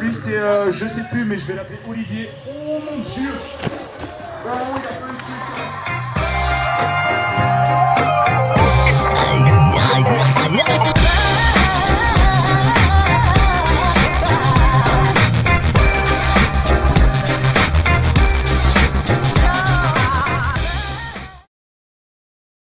lui, c'est. euh, je sais plus, mais je vais l'appeler Olivier. Oh mon dieu Oh, il a truc